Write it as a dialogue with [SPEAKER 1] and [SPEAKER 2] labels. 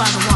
[SPEAKER 1] Father.